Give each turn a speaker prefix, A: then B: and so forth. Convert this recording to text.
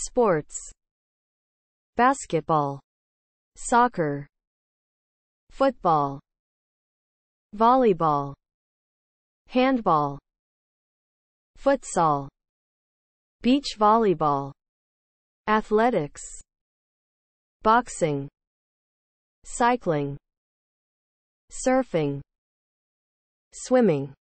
A: sports. Basketball. Soccer. Football. Volleyball. Handball. Futsal. Beach volleyball. Athletics. Boxing. Cycling. Surfing. Swimming.